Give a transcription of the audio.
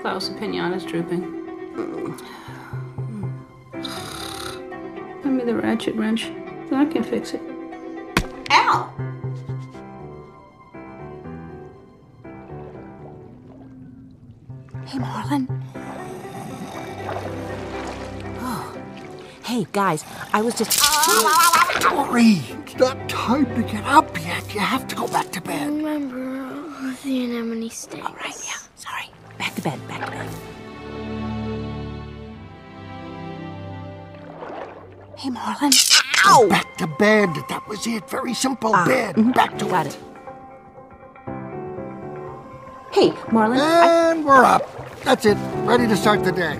Klaus' opinion is drooping. Give me the ratchet wrench. I can fix it. Ow! Hey, Marlin. Oh. Hey, guys, I was just. Dory, it's not time to get up yet. You have to go back to bed. Remember the anemone sticks. All right, yeah, sorry. Back to bed, back to bed. Hey, Marlin. Ow! Back to bed. That was it. Very simple. Ah, bed. mhm. Back to Got it. it. Hey, Marlin. I- And we're up. That's it. Ready to start the day.